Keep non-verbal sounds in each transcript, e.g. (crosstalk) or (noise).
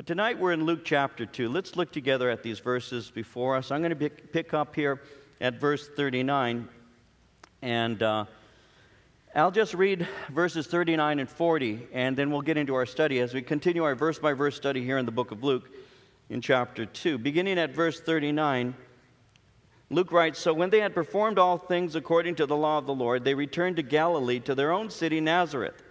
But tonight we're in Luke chapter 2. Let's look together at these verses before us. I'm going to pick up here at verse 39. And uh, I'll just read verses 39 and 40, and then we'll get into our study as we continue our verse by verse study here in the book of Luke in chapter 2. Beginning at verse 39, Luke writes So when they had performed all things according to the law of the Lord, they returned to Galilee, to their own city, Nazareth.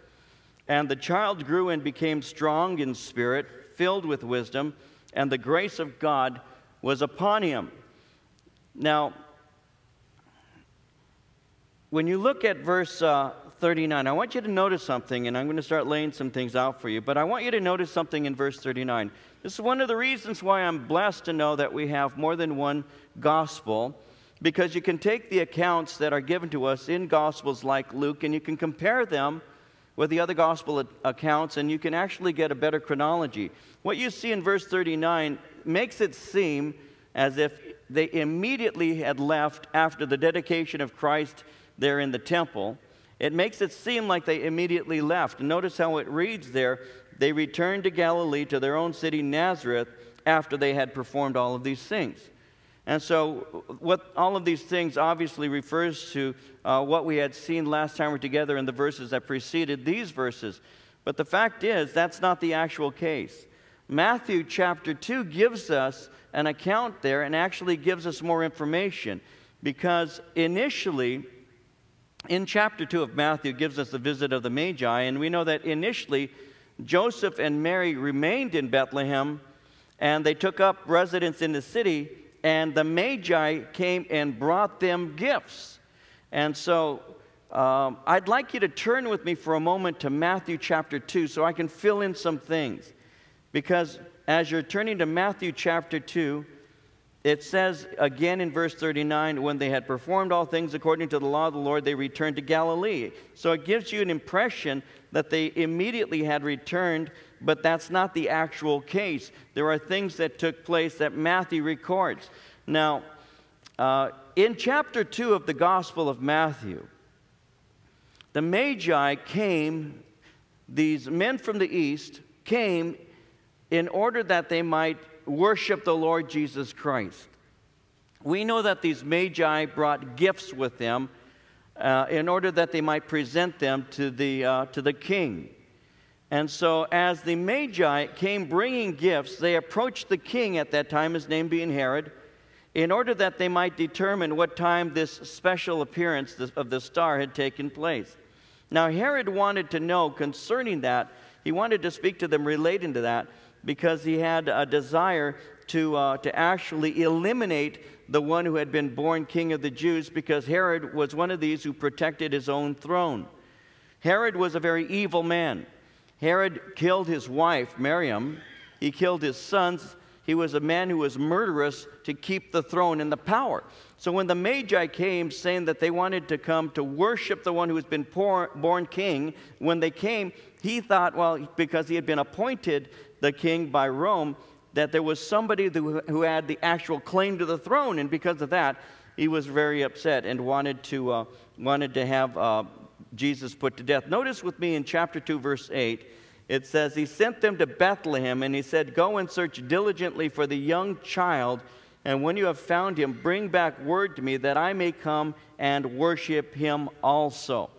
And the child grew and became strong in spirit filled with wisdom, and the grace of God was upon him. Now, when you look at verse uh, 39, I want you to notice something, and I'm going to start laying some things out for you. But I want you to notice something in verse 39. This is one of the reasons why I'm blessed to know that we have more than one gospel, because you can take the accounts that are given to us in gospels like Luke and you can compare them with the other gospel accounts, and you can actually get a better chronology. What you see in verse 39 makes it seem as if they immediately had left after the dedication of Christ there in the temple. It makes it seem like they immediately left. Notice how it reads there they returned to Galilee to their own city, Nazareth, after they had performed all of these things. And so, what all of these things obviously refers to uh, what we had seen last time we were together in the verses that preceded these verses. But the fact is, that's not the actual case. Matthew chapter 2 gives us an account there and actually gives us more information because initially, in chapter 2 of Matthew, gives us the visit of the Magi, and we know that initially Joseph and Mary remained in Bethlehem and they took up residence in the city and the Magi came and brought them gifts. And so um, I'd like you to turn with me for a moment to Matthew chapter 2 so I can fill in some things. Because as you're turning to Matthew chapter 2, it says again in verse 39 when they had performed all things according to the law of the Lord, they returned to Galilee. So it gives you an impression that they immediately had returned but that's not the actual case. There are things that took place that Matthew records. Now, uh, in chapter 2 of the Gospel of Matthew, the Magi came, these men from the east came in order that they might worship the Lord Jesus Christ. We know that these Magi brought gifts with them uh, in order that they might present them to the, uh, to the king. And so, as the Magi came bringing gifts, they approached the king at that time, his name being Herod, in order that they might determine what time this special appearance of the star had taken place. Now, Herod wanted to know concerning that, he wanted to speak to them relating to that, because he had a desire to, uh, to actually eliminate the one who had been born king of the Jews, because Herod was one of these who protected his own throne. Herod was a very evil man. Herod killed his wife, Miriam. He killed his sons. He was a man who was murderous to keep the throne and the power. So when the Magi came saying that they wanted to come to worship the one who has been born king, when they came, he thought, well, because he had been appointed the king by Rome, that there was somebody who had the actual claim to the throne. And because of that, he was very upset and wanted to, uh, wanted to have uh, Jesus put to death. Notice with me in chapter 2, verse 8, it says, He sent them to Bethlehem, and He said, Go and search diligently for the young child, and when you have found him, bring back word to me that I may come and worship him also.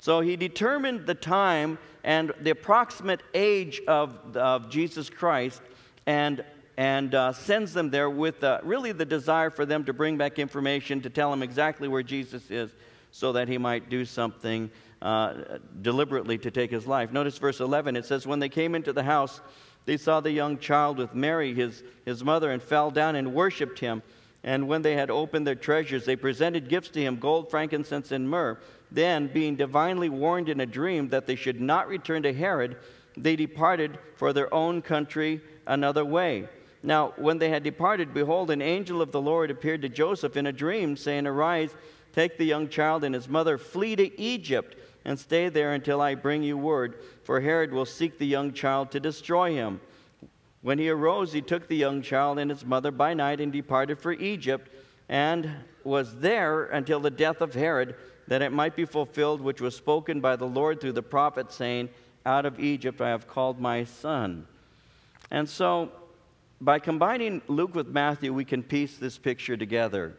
So he determined the time and the approximate age of, of Jesus Christ and, and uh, sends them there with uh, really the desire for them to bring back information to tell him exactly where Jesus is so that he might do something uh, deliberately to take his life. Notice verse 11. It says, When they came into the house, they saw the young child with Mary, his, his mother, and fell down and worshiped him. And when they had opened their treasures, they presented gifts to him gold, frankincense, and myrrh. Then, being divinely warned in a dream that they should not return to Herod, they departed for their own country another way. Now, when they had departed, behold, an angel of the Lord appeared to Joseph in a dream, saying, Arise Take the young child and his mother, flee to Egypt, and stay there until I bring you word, for Herod will seek the young child to destroy him. When he arose, he took the young child and his mother by night and departed for Egypt, and was there until the death of Herod, that it might be fulfilled which was spoken by the Lord through the prophet, saying, Out of Egypt I have called my son. And so, by combining Luke with Matthew, we can piece this picture together.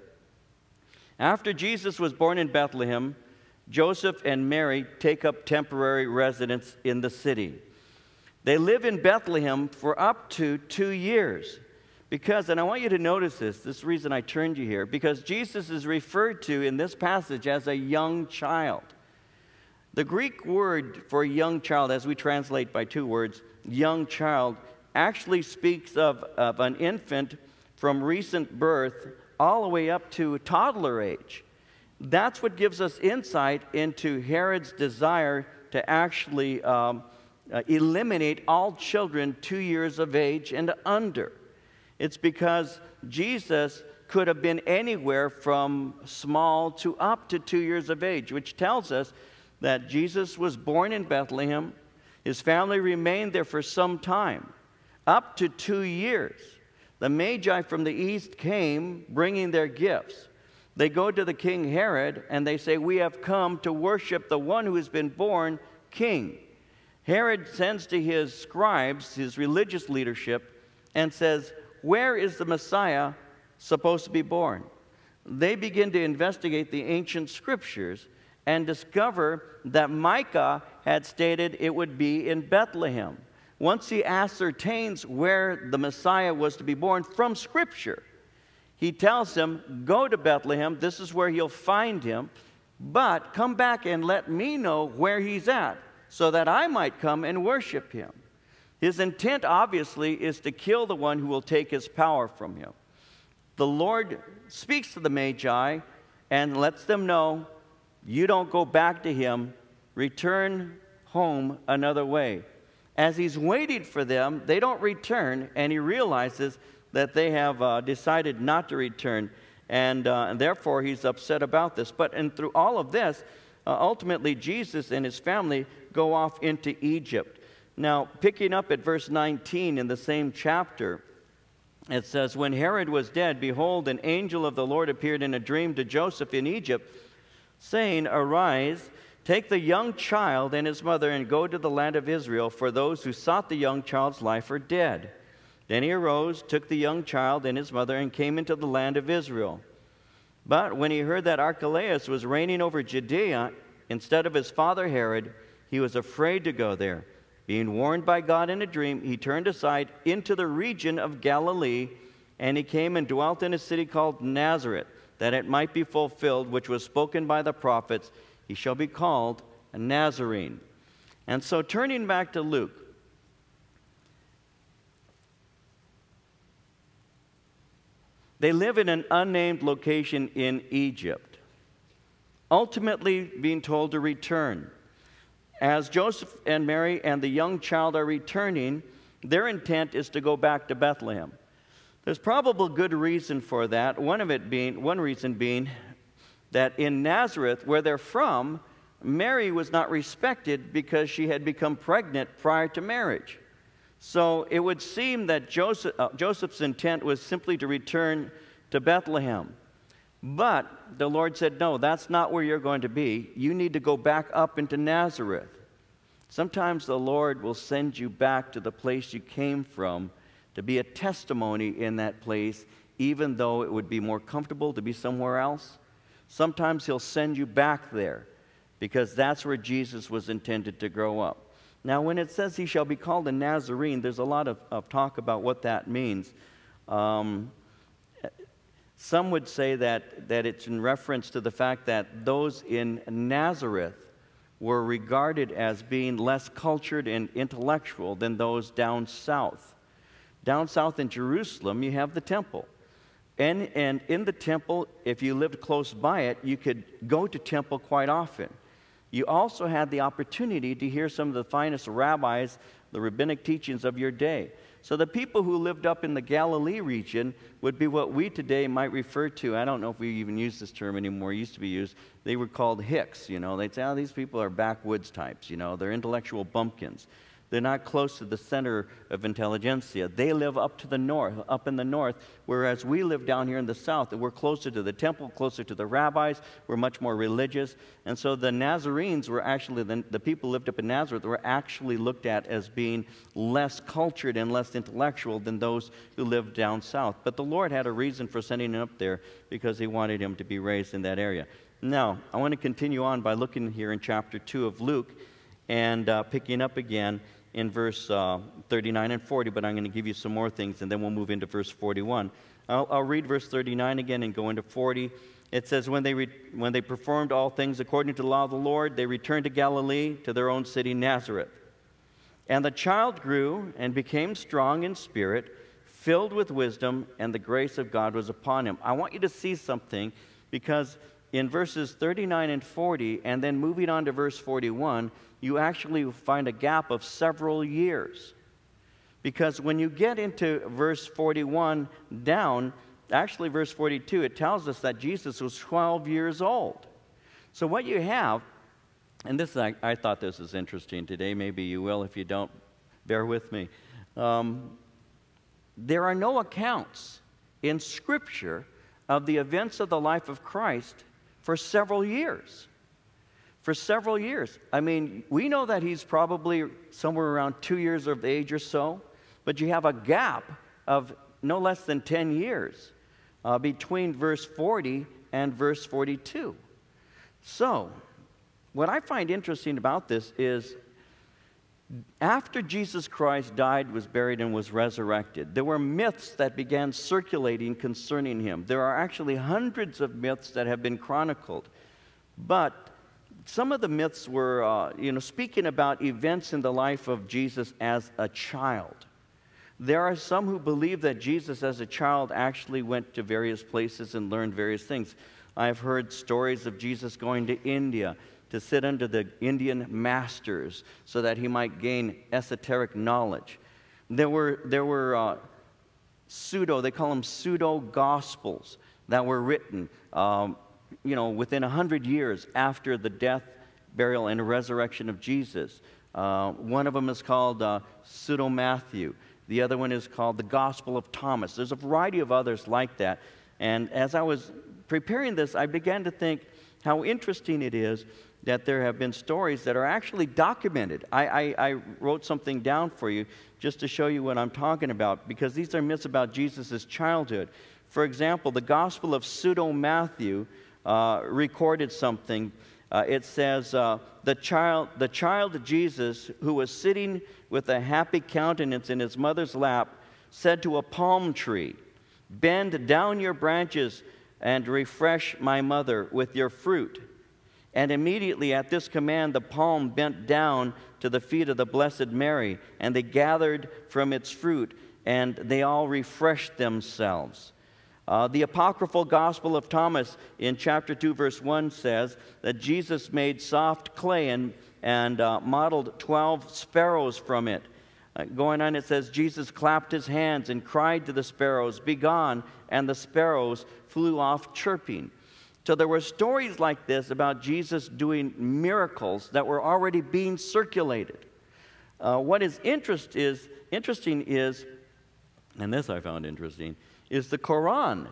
After Jesus was born in Bethlehem, Joseph and Mary take up temporary residence in the city. They live in Bethlehem for up to two years. Because, and I want you to notice this, this reason I turned you here, because Jesus is referred to in this passage as a young child. The Greek word for young child, as we translate by two words, young child, actually speaks of, of an infant from recent birth all the way up to toddler age. That's what gives us insight into Herod's desire to actually um, uh, eliminate all children two years of age and under. It's because Jesus could have been anywhere from small to up to two years of age, which tells us that Jesus was born in Bethlehem. His family remained there for some time, up to two years. The Magi from the east came bringing their gifts. They go to the king Herod and they say, We have come to worship the one who has been born king. Herod sends to his scribes, his religious leadership, and says, Where is the Messiah supposed to be born? They begin to investigate the ancient scriptures and discover that Micah had stated it would be in Bethlehem. Once he ascertains where the Messiah was to be born from Scripture, he tells him, Go to Bethlehem, this is where you'll find him, but come back and let me know where he's at so that I might come and worship him. His intent, obviously, is to kill the one who will take his power from him. The Lord speaks to the Magi and lets them know you don't go back to him, return home another way. As he's waiting for them, they don't return, and he realizes that they have uh, decided not to return, and, uh, and, therefore he's upset about this. But and through all of this, uh, ultimately Jesus and his family go off into Egypt. Now, picking up at verse 19 in the same chapter, it says, When Herod was dead, behold, an angel of the Lord appeared in a dream to Joseph in Egypt, saying, Arise, take the young child and his mother, and go to the land of Israel, for those who sought the young child's life are dead. Then he arose, took the young child and his mother, and came into the land of Israel. But when he heard that Archelaus was reigning over Judea instead of his father Herod, he was afraid to go there. Being warned by God in a dream, he turned aside into the region of Galilee, and he came and dwelt in a city called Nazareth, that it might be fulfilled, which was spoken by the prophets, he shall be called a Nazarene. And so, turning back to Luke, they live in an unnamed location in Egypt, ultimately being told to return. As Joseph and Mary and the young child are returning, their intent is to go back to Bethlehem. There's probable good reason for that. One of it being, one reason being that in Nazareth, where they're from, Mary was not respected because she had become pregnant prior to marriage. So it would seem that Joseph, uh, Joseph's intent was simply to return to Bethlehem. But the Lord said, No, that's not where you're going to be. You need to go back up into Nazareth. Sometimes the Lord will send you back to the place you came from to be a testimony in that place, even though it would be more comfortable to be somewhere else. Sometimes He'll send you back there because that's where Jesus was intended to grow up. Now, when it says he shall be called a Nazarene, there's a lot of, of talk about what that means. Um, some would say that, that it's in reference to the fact that those in Nazareth were regarded as being less cultured and intellectual than those down south. Down south in Jerusalem, you have the temple. And, and in the temple, if you lived close by it, you could go to temple quite often. You also had the opportunity to hear some of the finest rabbis, the rabbinic teachings of your day. So the people who lived up in the Galilee region would be what we today might refer to. I don't know if we even use this term anymore. It used to be used. They were called hicks. You know, they'd say, "Oh, these people are backwoods types. You know, they're intellectual bumpkins." They're not close to the center of intelligentsia. They live up to the north, up in the north, whereas we live down here in the south. We're closer to the temple, closer to the rabbis. We're much more religious. And so the Nazarenes were actually, the, the people lived up in Nazareth were actually looked at as being less cultured and less intellectual than those who lived down south. But the Lord had a reason for sending him up there because he wanted him to be raised in that area. Now, I want to continue on by looking here in chapter 2 of Luke and uh, picking up again in verse uh, 39 and 40, but I'm going to give you some more things, and then we'll move into verse 41. I'll, I'll read verse 39 again and go into 40. It says, when they, re- when they performed all things according to the law of the Lord, they returned to Galilee, to their own city, Nazareth. And the child grew and became strong in spirit, filled with wisdom, and the grace of God was upon him. I want you to see something because in verses 39 and 40, and then moving on to verse 41, you actually find a gap of several years. Because when you get into verse 41 down, actually, verse 42, it tells us that Jesus was 12 years old. So, what you have, and this I, I thought this is interesting today, maybe you will if you don't, bear with me. Um, there are no accounts in Scripture of the events of the life of Christ for several years for several years. I mean, we know that he's probably somewhere around two years of age or so, but you have a gap of no less than 10 years uh, between verse 40 and verse 42. So, what I find interesting about this is after Jesus Christ died, was buried, and was resurrected, there were myths that began circulating concerning him. There are actually hundreds of myths that have been chronicled. But some of the myths were, uh, you know, speaking about events in the life of Jesus as a child. There are some who believe that Jesus, as a child, actually went to various places and learned various things. I've heard stories of Jesus going to India to sit under the Indian masters so that he might gain esoteric knowledge. There were, there were uh, pseudo, they call them pseudo gospels that were written. Um, you know, within 100 years after the death, burial, and resurrection of Jesus. Uh, one of them is called uh, Pseudo Matthew. The other one is called the Gospel of Thomas. There's a variety of others like that. And as I was preparing this, I began to think how interesting it is that there have been stories that are actually documented. I, I, I wrote something down for you just to show you what I'm talking about because these are myths about Jesus' childhood. For example, the Gospel of Pseudo Matthew uh, recorded something. Uh, it says, uh, the, child, the child Jesus, who was sitting with a happy countenance in his mother's lap, said to a palm tree, Bend down your branches and refresh my mother with your fruit. And immediately at this command, the palm bent down to the feet of the Blessed Mary, and they gathered from its fruit, and they all refreshed themselves. Uh, the apocryphal Gospel of Thomas in chapter 2, verse 1 says that Jesus made soft clay and, and uh, modeled 12 sparrows from it. Uh, going on, it says, Jesus clapped his hands and cried to the sparrows, Begone, and the sparrows flew off chirping. So there were stories like this about Jesus doing miracles that were already being circulated. Uh, what is interest is, interesting is, and this I found interesting, is the Quran.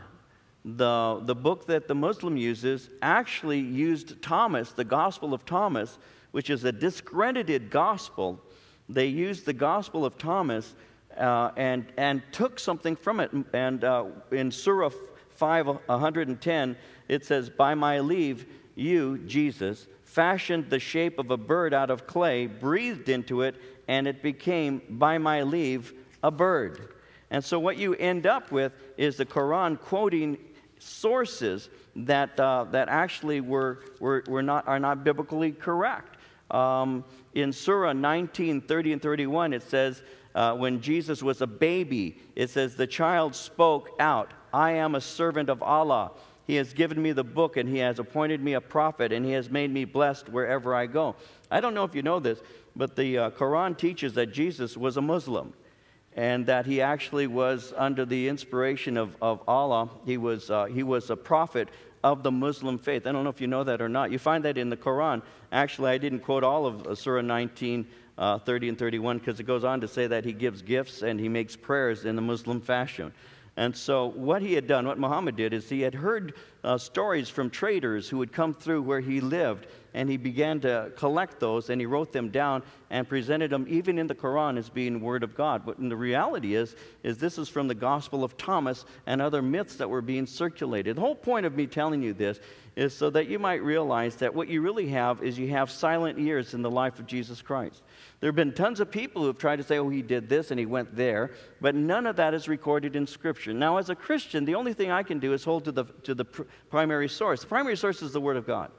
The, the book that the Muslim uses actually used Thomas, the Gospel of Thomas, which is a discredited gospel. They used the Gospel of Thomas uh, and, and took something from it. And uh, in Surah 5, 110, it says, By my leave, you, Jesus, fashioned the shape of a bird out of clay, breathed into it, and it became, by my leave, a bird. And so what you end up with is the Quran quoting sources that, uh, that actually were, were, were not, are not biblically correct. Um, in Surah 19, 30 and 31, it says, uh, when Jesus was a baby, it says, the child spoke out, I am a servant of Allah. He has given me the book and he has appointed me a prophet and he has made me blessed wherever I go. I don't know if you know this, but the uh, Quran teaches that Jesus was a Muslim and that he actually was under the inspiration of, of Allah. He was, uh, he was a prophet of the Muslim faith. I don't know if you know that or not. You find that in the Quran. Actually, I didn't quote all of uh, Surah 19 uh, 30 and 31 because it goes on to say that he gives gifts and he makes prayers in the Muslim fashion. And so, what he had done, what Muhammad did, is he had heard uh, stories from traders who had come through where he lived, and he began to collect those, and he wrote them down and presented them, even in the Quran, as being Word of God. But the reality is, is this is from the Gospel of Thomas and other myths that were being circulated. The whole point of me telling you this is so that you might realize that what you really have is you have silent ears in the life of Jesus Christ. There have been tons of people who have tried to say, oh, he did this and he went there, but none of that is recorded in Scripture. Now, as a Christian, the only thing I can do is hold to the, to the pr- primary source. The primary source is the Word of God.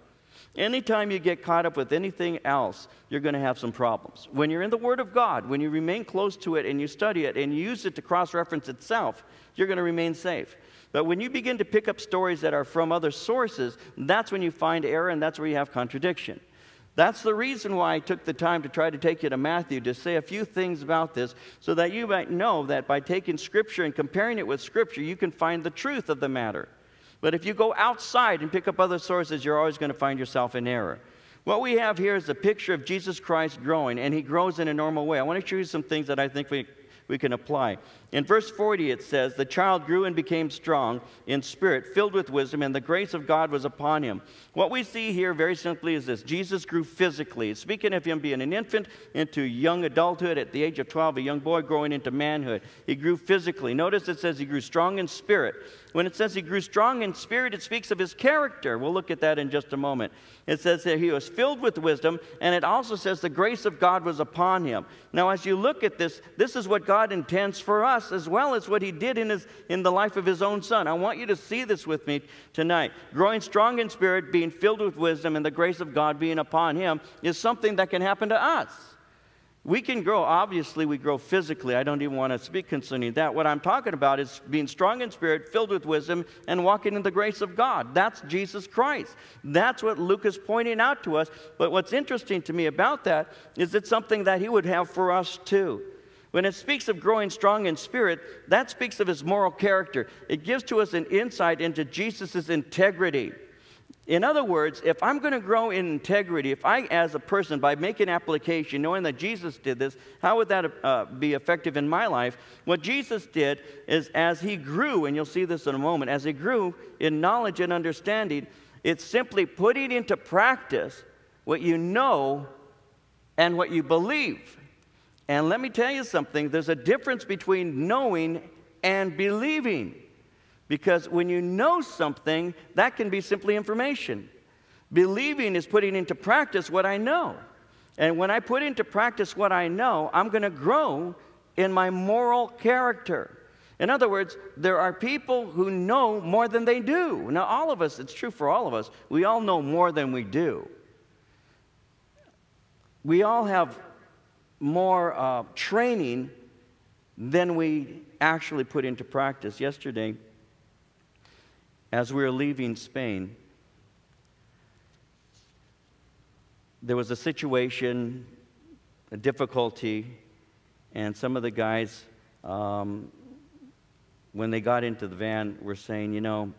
Anytime you get caught up with anything else, you're going to have some problems. When you're in the Word of God, when you remain close to it and you study it and use it to cross reference itself, you're going to remain safe. But when you begin to pick up stories that are from other sources, that's when you find error and that's where you have contradiction. That's the reason why I took the time to try to take you to Matthew to say a few things about this so that you might know that by taking Scripture and comparing it with Scripture, you can find the truth of the matter. But if you go outside and pick up other sources, you're always going to find yourself in error. What we have here is a picture of Jesus Christ growing, and he grows in a normal way. I want to show you some things that I think we we can apply. In verse 40, it says, The child grew and became strong in spirit, filled with wisdom, and the grace of God was upon him. What we see here very simply is this Jesus grew physically. Speaking of him being an infant into young adulthood, at the age of 12, a young boy growing into manhood, he grew physically. Notice it says he grew strong in spirit. When it says he grew strong in spirit, it speaks of his character. We'll look at that in just a moment. It says that he was filled with wisdom, and it also says the grace of God was upon him. Now, as you look at this, this is what God intends for us, as well as what he did in, his, in the life of his own son. I want you to see this with me tonight. Growing strong in spirit, being filled with wisdom, and the grace of God being upon him is something that can happen to us. We can grow, obviously, we grow physically. I don't even want to speak concerning that. What I'm talking about is being strong in spirit, filled with wisdom, and walking in the grace of God. That's Jesus Christ. That's what Luke is pointing out to us. But what's interesting to me about that is it's something that he would have for us too. When it speaks of growing strong in spirit, that speaks of his moral character. It gives to us an insight into Jesus' integrity. In other words, if I'm going to grow in integrity, if I, as a person, by making application, knowing that Jesus did this, how would that uh, be effective in my life? What Jesus did is as he grew, and you'll see this in a moment, as he grew in knowledge and understanding, it's simply putting into practice what you know and what you believe. And let me tell you something there's a difference between knowing and believing. Because when you know something, that can be simply information. Believing is putting into practice what I know. And when I put into practice what I know, I'm going to grow in my moral character. In other words, there are people who know more than they do. Now, all of us, it's true for all of us, we all know more than we do. We all have more uh, training than we actually put into practice. Yesterday, as we were leaving Spain, there was a situation, a difficulty, and some of the guys, um, when they got into the van, were saying, you know,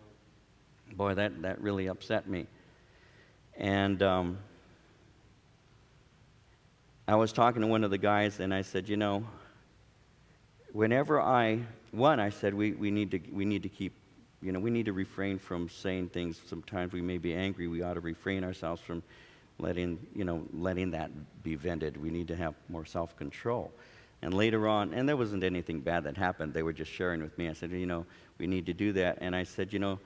boy, that, that really upset me. And um, I was talking to one of the guys, and I said, you know, whenever I, one, I said, we, we, need, to, we need to keep you know, we need to refrain from saying things. Sometimes we may be angry. We ought to refrain ourselves from letting, you know, letting that be vented. We need to have more self control. And later on, and there wasn't anything bad that happened. They were just sharing with me. I said, you know, we need to do that. And I said, you know,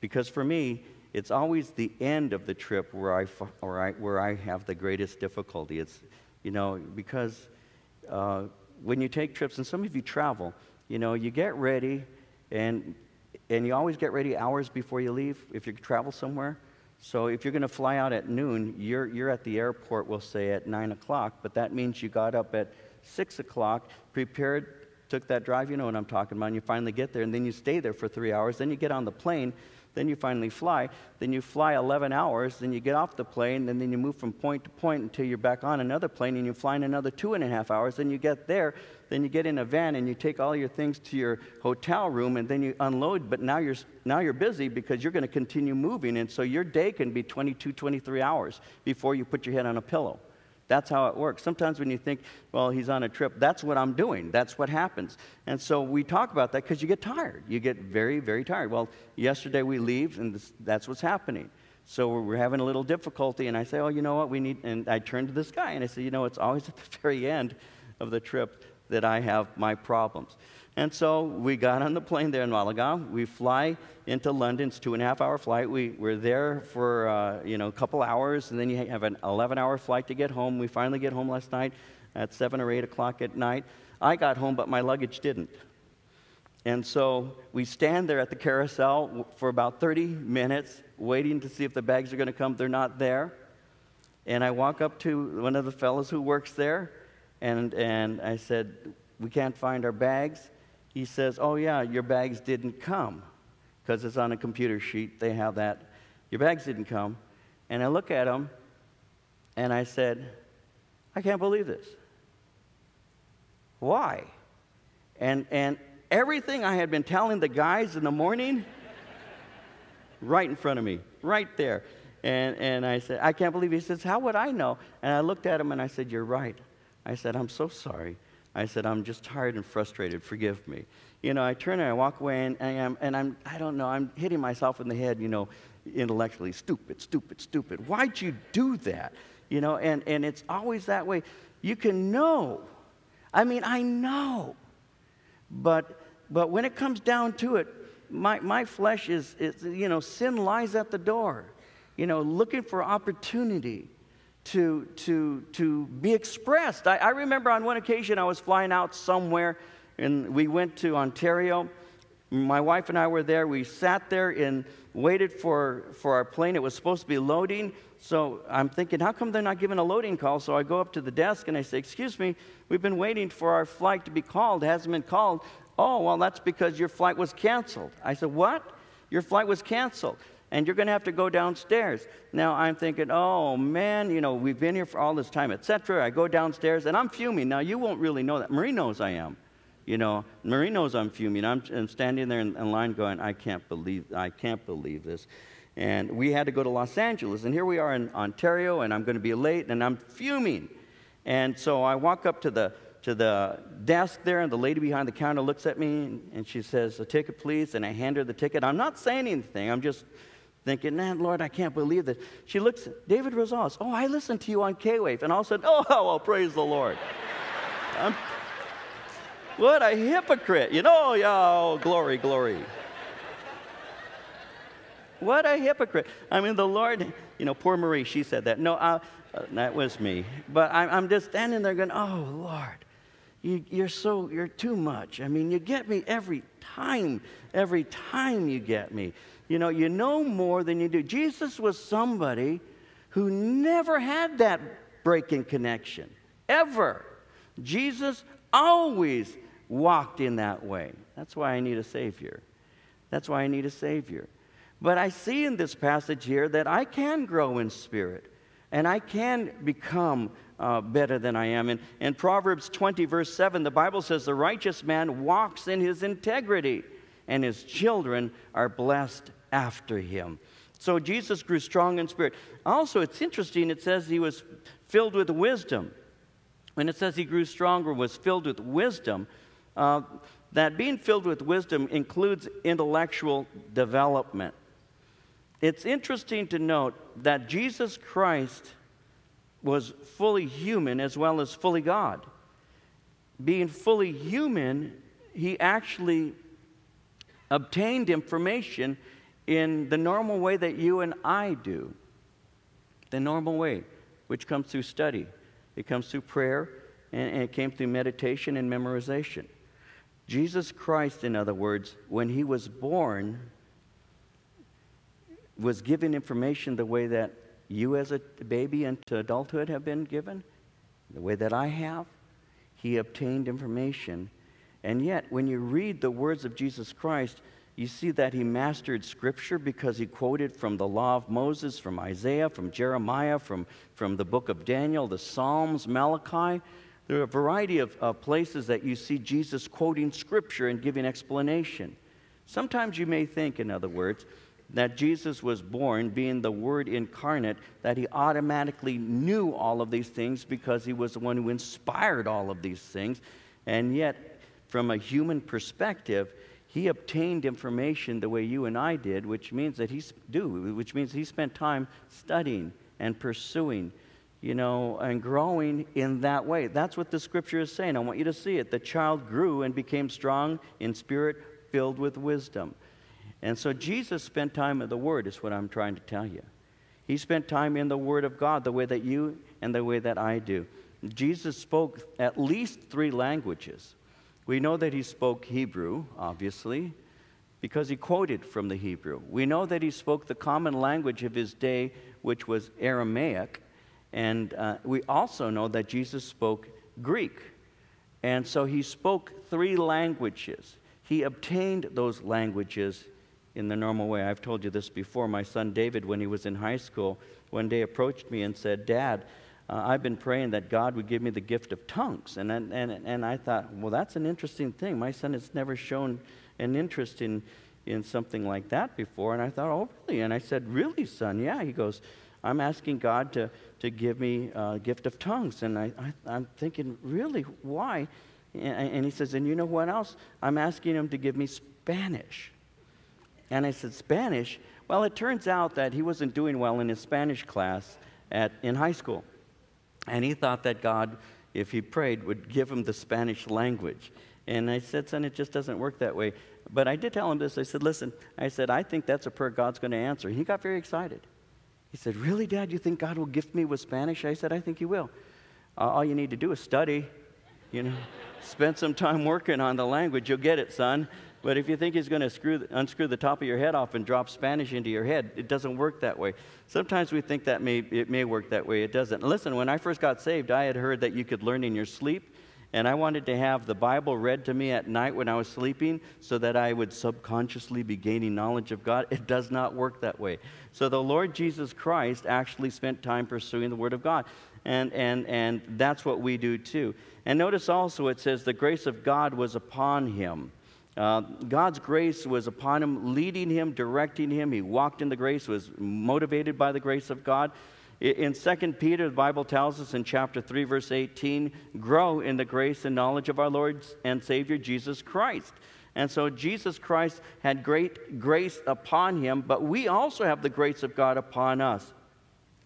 because for me, it's always the end of the trip where I, where I, where I have the greatest difficulty. It's, you know, because uh, when you take trips, and some of you travel, you know, you get ready, and and you always get ready hours before you leave if you travel somewhere. So if you're going to fly out at noon, you're, you're at the airport, we'll say, at 9 o'clock, but that means you got up at 6 o'clock, prepared, took that drive, you know what I'm talking about, and you finally get there, and then you stay there for three hours, then you get on the plane, then you finally fly. Then you fly 11 hours. Then you get off the plane. And then you move from point to point until you're back on another plane. And you fly in another two and a half hours. Then you get there. Then you get in a van and you take all your things to your hotel room. And then you unload. But now you're, now you're busy because you're going to continue moving. And so your day can be 22, 23 hours before you put your head on a pillow. That's how it works. Sometimes when you think, well, he's on a trip, that's what I'm doing. That's what happens. And so we talk about that because you get tired. You get very, very tired. Well, yesterday we leave, and this, that's what's happening. So we're having a little difficulty, and I say, oh, you know what, we need, and I turn to this guy, and I say, you know, it's always at the (laughs) very end of the trip that I have my problems. And so we got on the plane there in Malaga. We fly into London. It's two and a half hour flight. We, we're there for uh, you know a couple hours, and then you have an 11 hour flight to get home. We finally get home last night at 7 or 8 o'clock at night. I got home, but my luggage didn't. And so we stand there at the carousel for about 30 minutes, waiting to see if the bags are going to come. They're not there. And I walk up to one of the fellows who works there, and, and I said, We can't find our bags he says, Oh, yeah, your bags didn't come because it's on a computer sheet. They have that. Your bags didn't come. And I look at him and I said, I can't believe this. Why? And, and everything I had been telling the guys in the morning, right in front of me, right there. And, and I said, I can't believe it. He says, How would I know? And I looked at him and I said, You're right. I said, I'm so sorry. I said, I'm just tired and frustrated. Forgive me. You know, I turn and I walk away, and, and, I'm, and I'm, I don't know, I'm hitting myself in the head, you know, intellectually. Stupid, stupid, stupid. Why'd you do that? You know, and, and it's always that way. You can know. I mean, I know. But, but when it comes down to it, my, my flesh is, is, you know, sin lies at the door, you know, looking for opportunity to, to, to be expressed. I, I remember on one occasion I was flying out somewhere and we went to Ontario. My wife and I were there. We sat there and waited for, for our plane. It was supposed to be loading. So I'm thinking, how come they're not giving a loading call? So I go up to the desk and I say, Excuse me, we've been waiting for our flight to be called. It hasn't been called. Oh, well, that's because your flight was canceled. I said, What? Your flight was canceled and you're going to have to go downstairs. Now I'm thinking, oh man, you know, we've been here for all this time, etc. I go downstairs and I'm fuming. Now you won't really know that. Marie knows I am. You know, Marie knows I'm fuming. I'm, I'm standing there in, in line going, I can't believe, I can't believe this. And we had to go to Los Angeles. And here we are in Ontario, and I'm going to be late, and I'm fuming. And so I walk up to the, to the desk there, and the lady behind the counter looks at me, and she says, A ticket, please. And I hand her the ticket. I'm not saying anything. I'm just thinking, man, Lord, I can't believe this. She looks David Rosales. Oh, I listened to you on K Wave. And all of a sudden, oh, well, praise the Lord. what a hypocrite. You know, oh, glory, glory. What a hypocrite. I mean, the Lord, you know, poor Marie, she said that. No, uh, that was me. But I'm, I'm, just standing there going, oh, Lord, you, you're so, you're too much. I mean, you get me every time, every time you get me. You know, you know more than you do. Jesus was somebody who never had that breaking connection, ever. Jesus always walked in that way. That's why I need a Savior. That's why I need a Savior. But I see in this passage here that I can grow in spirit and I can become uh, better than I am. In, in Proverbs 20, verse 7, the Bible says, The righteous man walks in his integrity and his children are blessed after him. So Jesus grew strong in spirit. Also, it's interesting, it says he was filled with wisdom. When it says he grew stronger, was filled with wisdom, uh, that being filled with wisdom includes intellectual development. It's interesting to note that Jesus Christ was fully human as well as fully God. Being fully human, he actually obtained information in the normal way that you and I do. The normal way, which comes through study, it comes through prayer, and, and it came through meditation and memorization. Jesus Christ, in other words, when he was born, was given information the way that you as a baby into adulthood have been given, the way that I have. He obtained information. And yet, when you read the words of Jesus Christ, you see that he mastered Scripture because he quoted from the law of Moses, from Isaiah, from Jeremiah, from, from the book of Daniel, the Psalms, Malachi. There are a variety of, of places that you see Jesus quoting Scripture and giving explanation. Sometimes you may think, in other words, that Jesus was born, being the Word incarnate, that he automatically knew all of these things because he was the one who inspired all of these things. And yet, from a human perspective, he obtained information the way you and I did, which means that he's do, which means he spent time studying and pursuing, you know, and growing in that way. That's what the scripture is saying. I want you to see it. The child grew and became strong in spirit, filled with wisdom. And so Jesus spent time in the Word, is what I'm trying to tell you. He spent time in the Word of God the way that you and the way that I do. Jesus spoke at least three languages. We know that he spoke Hebrew, obviously, because he quoted from the Hebrew. We know that he spoke the common language of his day, which was Aramaic. And uh, we also know that Jesus spoke Greek. And so he spoke three languages. He obtained those languages in the normal way. I've told you this before. My son David, when he was in high school, one day approached me and said, Dad, uh, I've been praying that God would give me the gift of tongues. And, and, and I thought, well, that's an interesting thing. My son has never shown an interest in, in something like that before. And I thought, oh, really? And I said, really, son? Yeah. He goes, I'm asking God to, to give me a gift of tongues. And I, I, am thinking, really? Why? And, and he says, and you know what else? I'm asking him to give me Spanish. And I said, Spanish? Well, it turns out that he wasn't doing well in his Spanish class at, in high school. And he thought that God, if he prayed, would give him the Spanish language. And I said, son, it just doesn't work that way. But I did tell him this. I said, listen, I said, I think that's a prayer God's going to answer. And He got very excited. He said, really, Dad, you think God will gift me with Spanish? I said, I think he will. Uh, all you need to do is study, you know, (laughs) spend some time working on the language. You'll get it, son. But if you think he's going to screw, unscrew the top of your head off and drop Spanish into your head, it doesn't work that way. Sometimes we think that may, it may work that way. It doesn't. Listen, when I first got saved, I had heard that you could learn in your sleep. And I wanted to have the Bible read to me at night when I was sleeping so that I would subconsciously be gaining knowledge of God. It does not work that way. So the Lord Jesus Christ actually spent time pursuing the Word of God. And, and, and that's what we do too. And notice also it says, the grace of God was upon him. Uh, God's grace was upon him, leading him, directing him. He walked in the grace, was motivated by the grace of God. In 2 Peter, the Bible tells us in chapter 3, verse 18, grow in the grace and knowledge of our Lord and Savior Jesus Christ. And so Jesus Christ had great grace upon him, but we also have the grace of God upon us.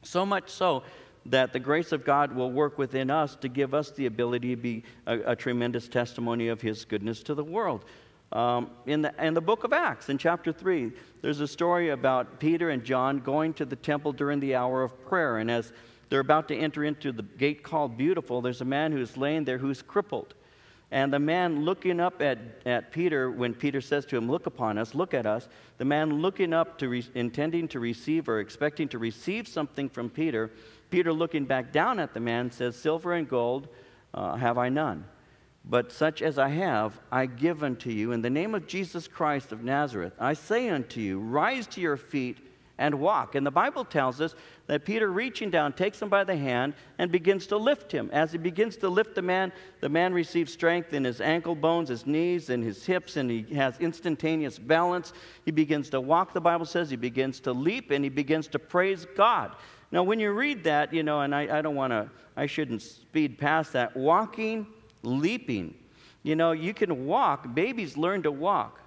So much so that the grace of God will work within us to give us the ability to be a, a tremendous testimony of his goodness to the world. Um, in, the, in the book of Acts, in chapter 3, there's a story about Peter and John going to the temple during the hour of prayer. And as they're about to enter into the gate called Beautiful, there's a man who's laying there who's crippled. And the man looking up at, at Peter, when Peter says to him, Look upon us, look at us, the man looking up, to re- intending to receive or expecting to receive something from Peter, Peter looking back down at the man says, Silver and gold uh, have I none but such as I have, I give unto you. In the name of Jesus Christ of Nazareth, I say unto you, rise to your feet and walk. And the Bible tells us that Peter, reaching down, takes him by the hand and begins to lift him. As he begins to lift the man, the man receives strength in his ankle bones, his knees, and his hips, and he has instantaneous balance. He begins to walk, the Bible says. He begins to leap, and he begins to praise God. Now, when you read that, you know, and I, I don't want to, I shouldn't speed past that, walking leaping. You know, you can walk, babies learn to walk,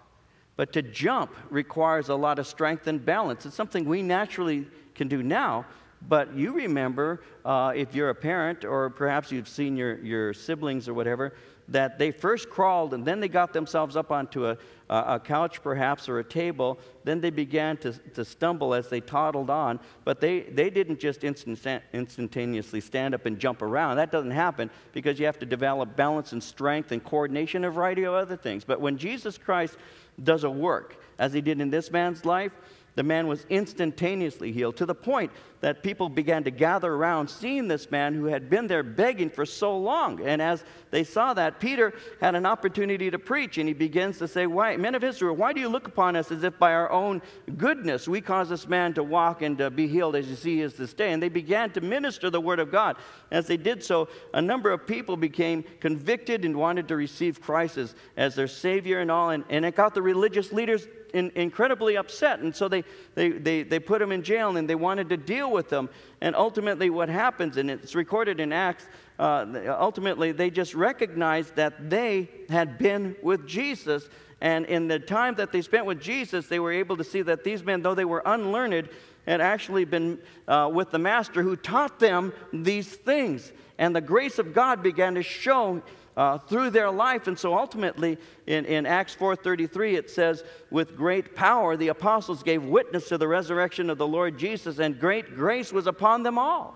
but to jump requires a lot of strength and balance. It's something we naturally can do now, but you remember uh, if you're a parent or perhaps you've seen your, your siblings or whatever, that they first crawled and then they got themselves up onto a, a couch perhaps or a table. Then they began to, to stumble as they toddled on. But they, they didn't just instant, instantaneously stand up and jump around. That doesn't happen because you have to develop balance and strength and coordination, a variety of other things. But when Jesus Christ does a work, as he did in this man's life, the man was instantaneously healed to the point that people began to gather around seeing this man who had been there begging for so long. And as they saw that, Peter had an opportunity to preach, and he begins to say, Why, men of Israel, why do you look upon us as if by our own goodness we cause this man to walk and to be healed as you see is this day? And they began to minister the word of God. As they did so, a number of people became convicted and wanted to receive Christ as, as their Savior and all, and, and it got the religious leaders in, incredibly upset. And so they, they, they, they put him in jail and they wanted to deal with him. And ultimately, what happens, and it's recorded in Acts, uh, ultimately, they just recognized that they had been with Jesus. And in the time that they spent with Jesus, they were able to see that these men, though they were unlearned, had actually been uh, with the Master who taught them these things. And the grace of God began to show uh, through their life. And so ultimately, in, in Acts 4.33, it says, with great power the apostles gave witness to the resurrection of the Lord Jesus, and great grace was upon them all.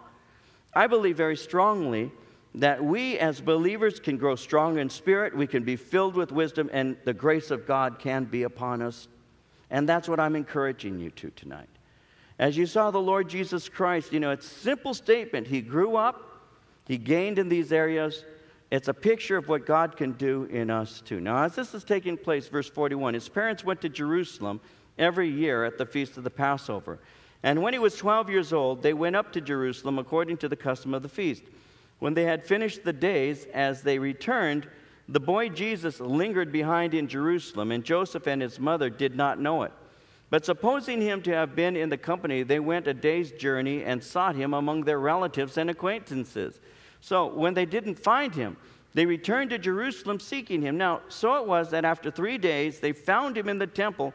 I believe very strongly that we as believers can grow strong in spirit, we can be filled with wisdom, and the grace of God can be upon us. And that's what I'm encouraging you to tonight. As you saw the Lord Jesus Christ, you know, it's simple statement. He grew up, he gained in these areas, it's a picture of what God can do in us too. Now, as this is taking place, verse 41, his parents went to Jerusalem every year at the feast of the Passover. And when he was 12 years old, they went up to Jerusalem according to the custom of the feast. When they had finished the days, as they returned, the boy Jesus lingered behind in Jerusalem, and Joseph and his mother did not know it. But supposing him to have been in the company, they went a day's journey and sought him among their relatives and acquaintances. So when they didn't find him, they returned to Jerusalem seeking him. Now, so it was that after three days they found him in the temple,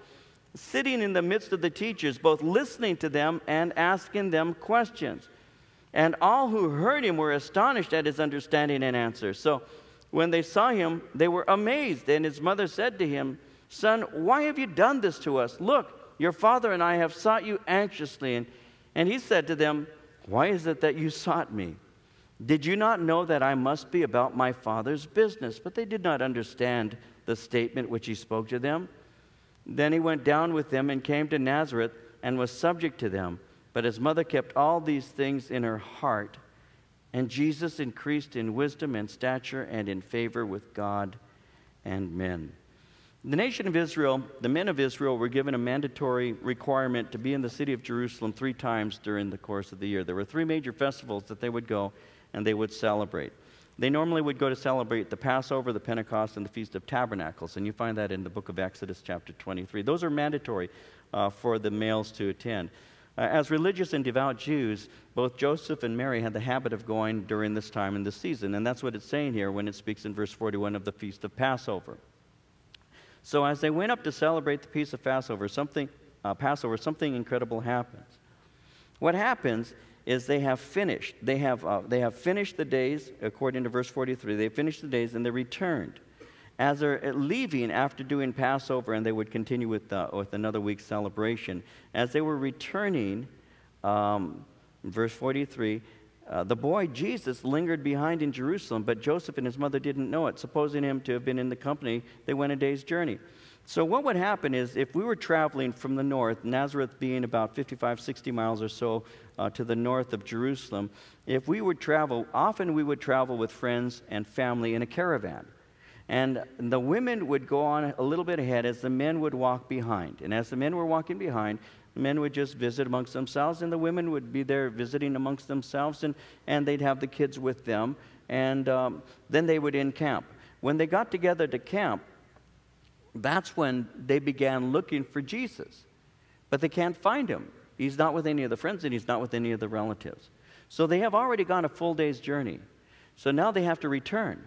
sitting in the midst of the teachers, both listening to them and asking them questions. And all who heard him were astonished at his understanding and answer. So when they saw him, they were amazed. And his mother said to him, Son, why have you done this to us? Look, your father and I have sought you anxiously. And, and he said to them, Why is it that you sought me? Did you not know that I must be about my Father's business? But they did not understand the statement which he spoke to them. Then he went down with them and came to Nazareth and was subject to them. But his mother kept all these things in her heart. And Jesus increased in wisdom and stature and in favor with God and men. The nation of Israel, the men of Israel, were given a mandatory requirement to be in the city of Jerusalem three times during the course of the year. There were three major festivals that they would go and they would celebrate. They normally would go to celebrate the Passover, the Pentecost, and the Feast of Tabernacles, and you find that in the book of Exodus, chapter 23. Those are mandatory uh, for the males to attend. Uh, as religious and devout Jews, both Joseph and Mary had the habit of going during this time in the season, and that's what it's saying here when it speaks in verse 41 of the Feast of Passover. So as they went up to celebrate the Feast of Passover, something, uh, Passover, something incredible happens. What happens is they have finished. They have, uh, they have finished the days, according to verse 43. They finished the days and they returned. As they're leaving after doing Passover, and they would continue with, uh, with another week's celebration, as they were returning, um, verse 43, uh, the boy Jesus lingered behind in Jerusalem, but Joseph and his mother didn't know it. Supposing him to have been in the company, they went a day's journey. So, what would happen is if we were traveling from the north, Nazareth being about 55, 60 miles or so uh, to the north of Jerusalem, if we would travel, often we would travel with friends and family in a caravan. And the women would go on a little bit ahead as the men would walk behind. And as the men were walking behind, the men would just visit amongst themselves, and the women would be there visiting amongst themselves, and, and they'd have the kids with them, and um, then they would encamp. When they got together to camp, that's when they began looking for Jesus. But they can't find him. He's not with any of the friends and he's not with any of the relatives. So they have already gone a full day's journey. So now they have to return.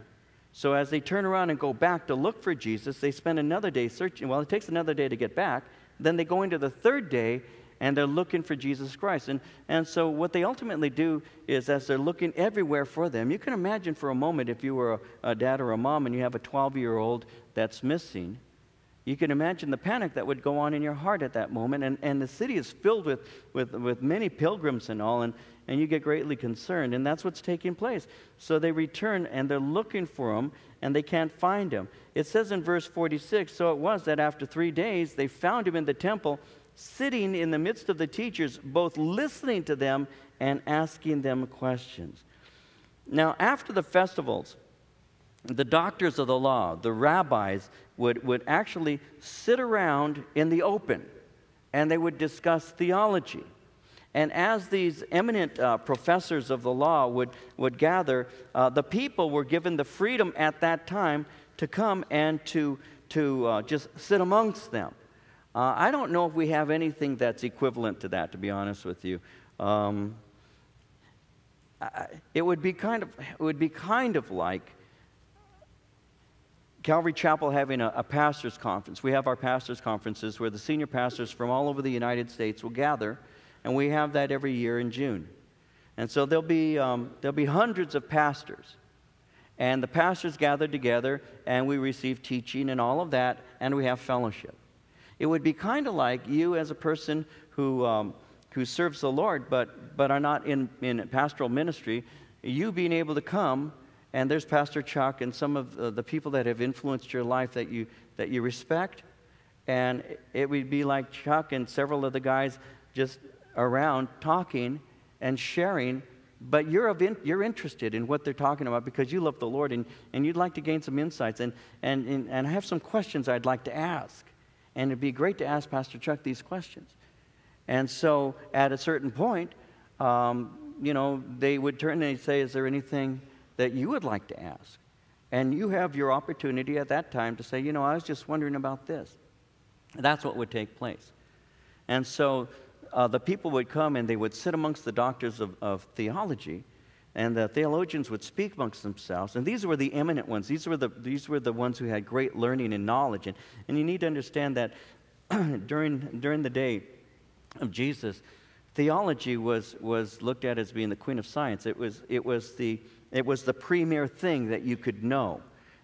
So as they turn around and go back to look for Jesus, they spend another day searching. Well, it takes another day to get back. Then they go into the third day and they're looking for Jesus Christ. And, and so what they ultimately do is as they're looking everywhere for them, you can imagine for a moment if you were a, a dad or a mom and you have a 12 year old that's missing you can imagine the panic that would go on in your heart at that moment. And, and the city is filled with, with, with many pilgrims and all, and, and you get greatly concerned. And that's what's taking place. So they return and they're looking for him, and they can't find him. It says in verse 46 So it was that after three days they found him in the temple, sitting in the midst of the teachers, both listening to them and asking them questions. Now, after the festivals, the doctors of the law, the rabbis, would, would actually sit around in the open and they would discuss theology. And as these eminent uh, professors of the law would, would gather, uh, the people were given the freedom at that time to come and to, to uh, just sit amongst them. Uh, I don't know if we have anything that's equivalent to that, to be honest with you. Um, I, it would be kind of it would be kind of like Calvary Chapel having a, a, pastors' conference. We have our pastors' conferences where the senior pastors from all over the United States will gather, and we have that every year in June. And so there'll be, um, there'll be hundreds of pastors. And the pastors gather together, and we receive teaching and all of that, and we have fellowship. It would be kind of like you as a person who, um, who serves the Lord but, but are not in, in pastoral ministry, you being able to come and there's Pastor Chuck and some of the, the people that have influenced your life that you, that you respect. And it would be like Chuck and several of the guys just around talking and sharing, but you're, of in, you're interested in what they're talking about because you love the Lord and, and you'd like to gain some insights. And, and, and, and I have some questions I'd like to ask. And it'd be great to ask Pastor Chuck these questions. And so at a certain point, um, you know, they would turn and say, Is there anything that you would like to ask. And you have your opportunity at that time to say, you know, I was just wondering about this. That's what would take place. And so uh, the people would come and they would sit amongst the doctors of, of theology, and the theologians would speak amongst themselves. And these were the eminent ones. These were the, these were the ones who had great learning and knowledge. And, and you need to understand that (clears throat) during, during the day of Jesus, theology was, was looked at as being the queen of science. It was, it was the it was the premier thing that you could know.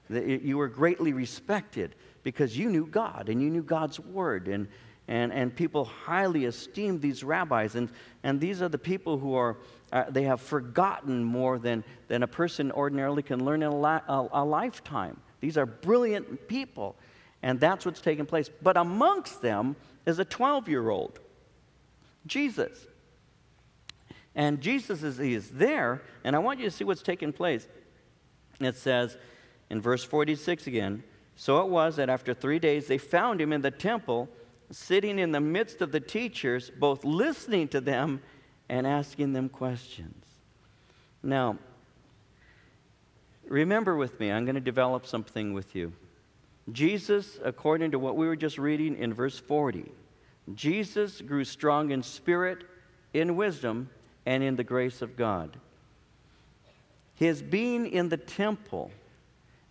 That you were greatly respected because you knew God and you knew God's word. And, and, and people highly esteemed these rabbis. And, and these are the people who are, uh, they have forgotten more than, than a person ordinarily can learn in a, la- a, a lifetime. These are brilliant people. And that's what's taking place. But amongst them is a 12 year old, Jesus. And Jesus is, is there, and I want you to see what's taking place. It says in verse 46 again So it was that after three days they found him in the temple, sitting in the midst of the teachers, both listening to them and asking them questions. Now, remember with me, I'm going to develop something with you. Jesus, according to what we were just reading in verse 40, Jesus grew strong in spirit, in wisdom, and in the grace of God. His being in the temple,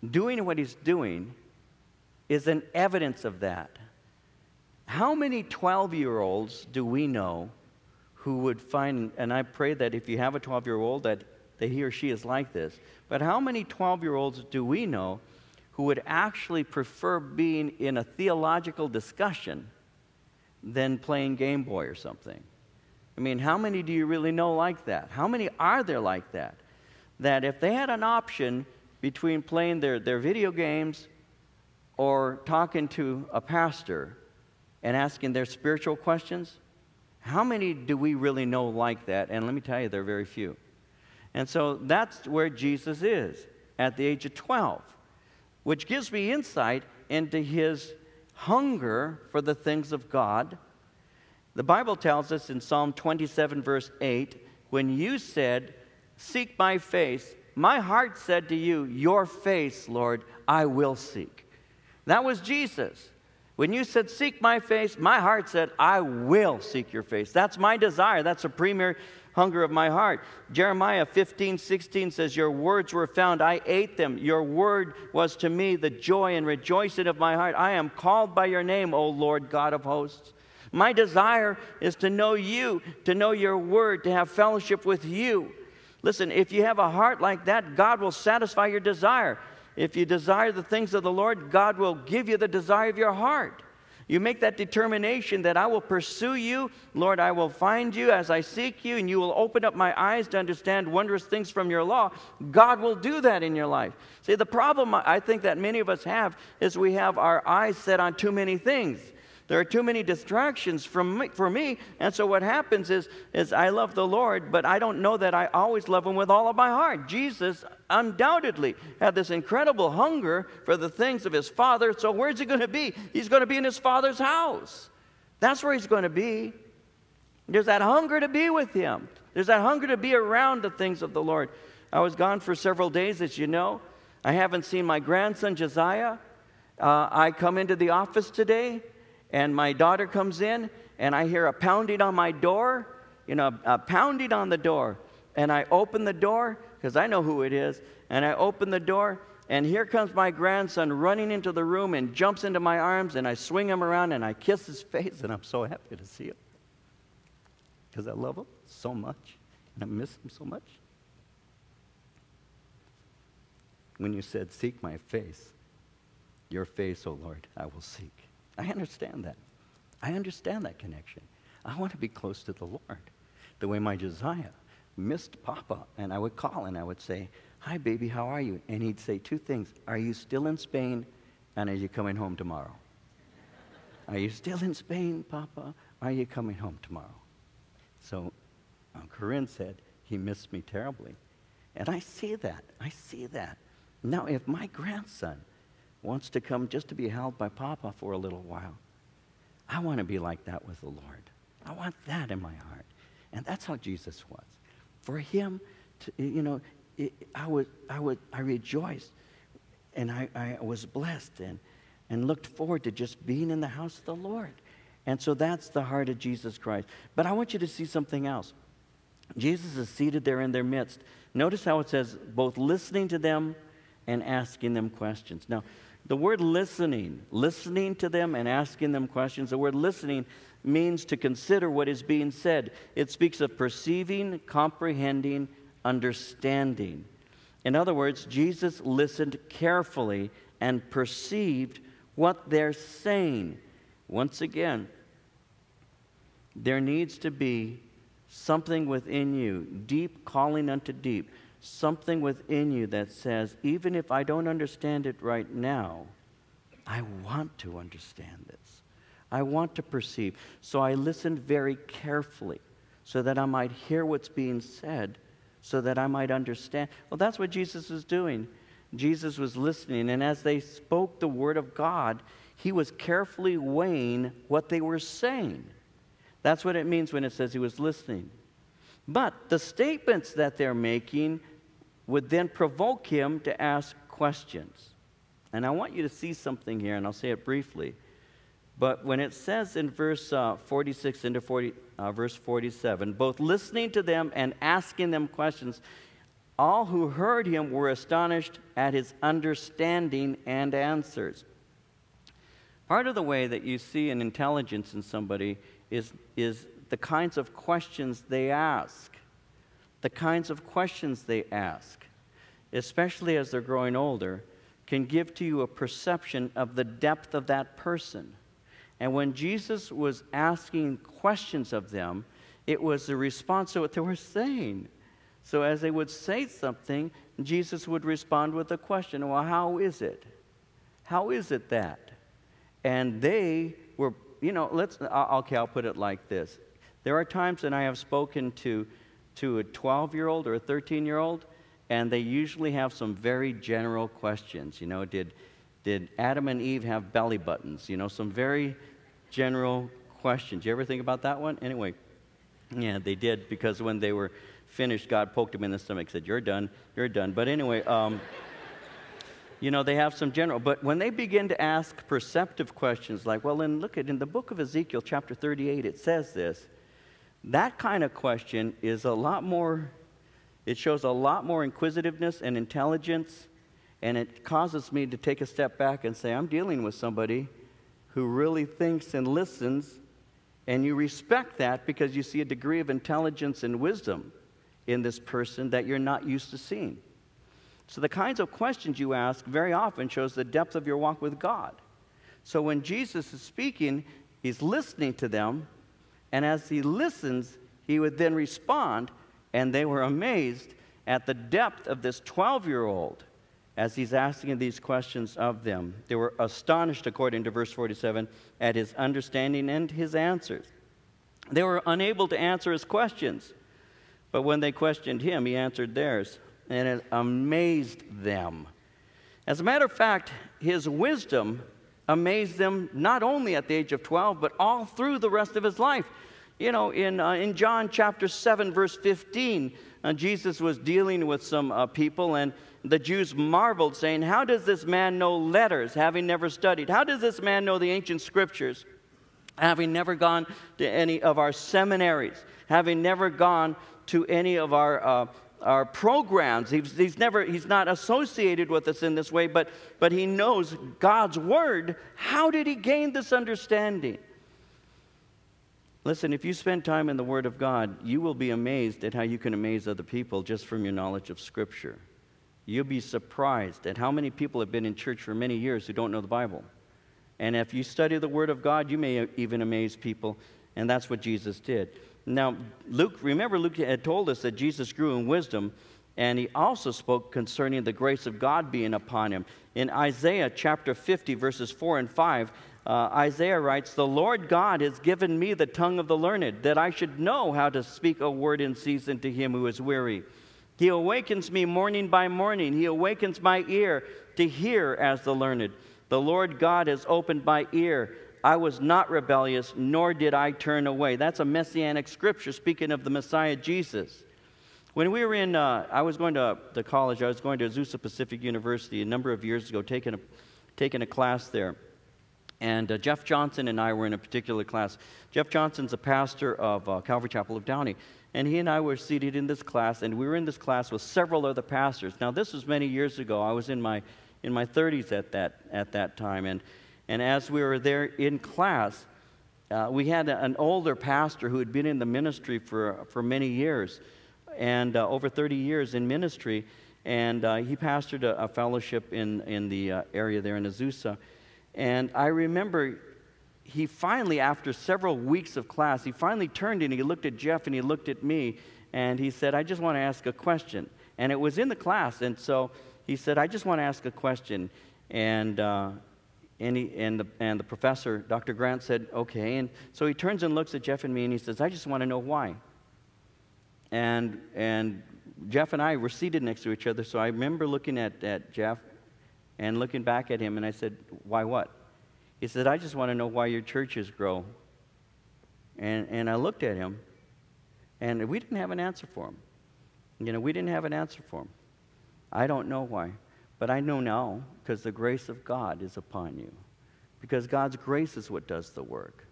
doing what he's doing, is an evidence of that. How many 12 year olds do we know who would find, and I pray that if you have a 12 year old, that, that he or she is like this, but how many 12 year olds do we know who would actually prefer being in a theological discussion than playing Game Boy or something? I mean, how many do you really know like that? How many are there like that? That if they had an option between playing their, their video games or talking to a pastor and asking their spiritual questions, how many do we really know like that? And let me tell you, there are very few. And so that's where Jesus is at the age of 12, which gives me insight into his hunger for the things of God the Bible tells us in Psalm 27, verse 8, when you said, Seek my face, my heart said to you, Your face, Lord, I will seek. That was Jesus. When you said, Seek my face, my heart said, I will seek your face. That's my desire. That's a premier hunger of my heart. Jeremiah 15, 16 says, Your words were found, I ate them. Your word was to me the joy and rejoicing of my heart. I am called by your name, O Lord God of hosts. My desire is to know you, to know your word, to have fellowship with you. Listen, if you have a heart like that, God will satisfy your desire. If you desire the things of the Lord, God will give you the desire of your heart. You make that determination that I will pursue you. Lord, I will find you as I seek you, and you will open up my eyes to understand wondrous things from your law. God will do that in your life. See, the problem I think that many of us have is we have our eyes set on too many things. There are too many distractions from me, for me. And so what happens is, is I love the Lord, but I don't know that I always love him with all of my heart. Jesus undoubtedly had this incredible hunger for the things of his Father. So where's he going to be? He's going to be in his Father's house. That's where he's going to be. There's that hunger to be with him. There's that hunger to be around the things of the Lord. I was gone for several days, as you know. I haven't seen my grandson, Josiah. Uh, I come into the office today and my daughter comes in, and I hear a pounding on my door, you know, a pounding on the door. And I open the door, because I know who it is, and I open the door, and here comes my grandson running into the room and jumps into my arms, and I swing him around and I kiss his face, and I'm so happy to see him because I love him so much and I miss him so much. When you said, Seek my face, your face, O oh Lord, I will seek. I understand that. I understand that connection. I want to be close to the Lord. The way my Josiah missed Papa, and I would call and I would say, Hi, baby, how are you? And he'd say two things Are you still in Spain? And are you coming home tomorrow? (laughs) Are you still in Spain, Papa? Are you coming home tomorrow? So Corinne said, He missed me terribly. And I see that. I see that. Now, if my grandson wants to come just to be held by Papa for a little while, I want to be like that with the Lord. I want that in my heart. And that's how Jesus was. For him, to, you know, it, I, was, I, was, I rejoiced and I, I was blessed and, and looked forward to just being in the house of the Lord. And so that's the heart of Jesus Christ. But I want you to see something else. Jesus is seated there in their midst. Notice how it says, both listening to them and asking them questions. Now, the word listening, listening to them and asking them questions, the word listening means to consider what is being said. It speaks of perceiving, comprehending, understanding. In other words, Jesus listened carefully and perceived what they're saying. Once again, there needs to be something within you, deep calling unto deep, something within you that says, even if I don't understand it right now, I want to understand this. I want to perceive. So I listened very carefully so that I might hear what's being said so that I might understand. Well, that's what Jesus was doing. Jesus was listening, and as they spoke the word of God, he was carefully weighing what they were saying. That's what it means when it says he was listening. But the statements that they're making would then provoke him to ask questions. And I want you to see something here, and I'll say it briefly. But when it says in verse uh, 46 into 40, uh, verse 47, both listening to them and asking them questions, all who heard him were astonished at his understanding and answers. Part of the way that you see an intelligence in somebody is, is the kinds of questions they ask. The kinds of questions they ask, especially as they're growing older, can give to you a perception of the depth of that person. And when Jesus was asking questions of them, it was the response to what they were saying. So as they would say something, Jesus would respond with a question Well, how is it? How is it that? And they were, you know, let's, okay, I'll put it like this. There are times when I have spoken to, to a 12 year old or a 13 year old, and they usually have some very general questions. You know, did, did Adam and Eve have belly buttons? You know, some very general questions. You ever think about that one? Anyway, yeah, they did because when they were finished, God poked him in the stomach, said, You're done, you're done. But anyway, um, (laughs) you know, they have some general. But when they begin to ask perceptive questions like, Well, then look at in the book of Ezekiel, chapter 38, it says this. That kind of question is a lot more, it shows a lot more inquisitiveness and intelligence and it causes me to take a step back and say, I'm dealing with somebody who really thinks and listens, and you respect that because you see a degree of intelligence and wisdom in this person that you're not used to seeing. So the kinds of questions you ask very often shows the depth of your walk with God. So when Jesus is speaking, he's listening to them, and as he listens, he would then respond, and they were amazed at the depth of this 12 year old as he's asking these questions of them. They were astonished, according to verse 47, at his understanding and his answers. They were unable to answer his questions, but when they questioned him, he answered theirs, and it amazed them. As a matter of fact, his wisdom amazed them not only at the age of 12, but all through the rest of his life. You know, in, uh, in John chapter 7, verse 15, uh, Jesus was dealing with some uh, people, and the Jews marveled, saying, How does this man know letters, having never studied? How does this man know the ancient scriptures? having never gone to any of our seminaries, having never gone to any of our, uh, our programs. He's, he's, never, he's not associated with us in this way, but, but he knows God's word. How did he gain this understanding? Listen, if you spend time in the Word of God, you will be amazed at how you can amaze other people just from your knowledge of Scripture. You'll be surprised at how many people have been in church for many years who don't know the Bible. And if you study the Word of God, you may even amaze people. And that's what Jesus did. Now, Luke, remember, Luke had told us that Jesus grew in wisdom, and he also spoke concerning the grace of God being upon him. In Isaiah chapter 50, verses 4 and 5, uh, Isaiah writes, The Lord God has given me the tongue of the learned, that I should know how to speak a word in season to him who is weary. He awakens me morning by morning. He awakens my ear to hear as the learned. The Lord God has opened my ear. I was not rebellious, nor did I turn away. That's a messianic scripture speaking of the Messiah Jesus. When we were in, uh, I was going to, the college, I was going to Azusa Pacific University a number of years ago, taking a, taking a class there. And uh, Jeff Johnson and I were in a particular class. Jeff Johnson's a pastor of uh, Calvary Chapel of Downey. And he and I were seated in this class, and we were in this class with several other pastors. Now, this was many years ago. I was in my in my 30s at that, at that time. And, and as we were there in class, uh, we had a, an older pastor who had been in the ministry for, for many years, and uh, over 30 years in ministry. And uh, he pastored a, a, fellowship in, in the uh, area there in Azusa. And I remember he finally, after several weeks of class, he finally turned and he looked at Jeff and he looked at me and he said, I just want to ask a question. And it was in the class. And so he said, I just want to ask a question. And, uh, and, he, and, the, and the professor, Dr. Grant, said, okay. And so he turns and looks at Jeff and me and he says, I just want to know why. And, and Jeff and I were seated next to each other, so I remember looking at, at Jeff and looking back at him, and I said, Why what? He said, I just want to know why your churches grow. And, and I looked at him, and we didn't have an answer for him. You know, we didn't have an answer for him. I don't know why, but I know now because the grace of God is upon you. Because God's grace is what does the work.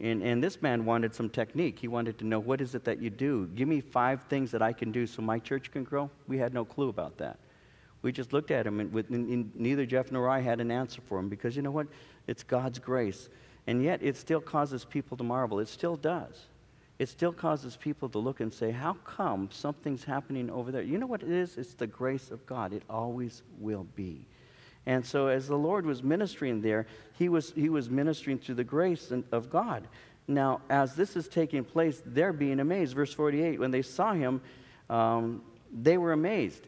And, and this man wanted some technique. He wanted to know what is it that you do? Give me five things that I can do so my church can grow. We had no clue about that. We just looked at him, and, with, and neither Jeff nor I had an answer for him because you know what? It's God's grace. And yet it still causes people to marvel. It still does it still causes people to look and say, How come something's happening over there? You know what it is? It's the grace of God. It always will be. And so, as the Lord was ministering there, he was, he was ministering through the grace of God. Now, as this is taking place, they're being amazed. Verse 48 when they saw him, um, they were amazed.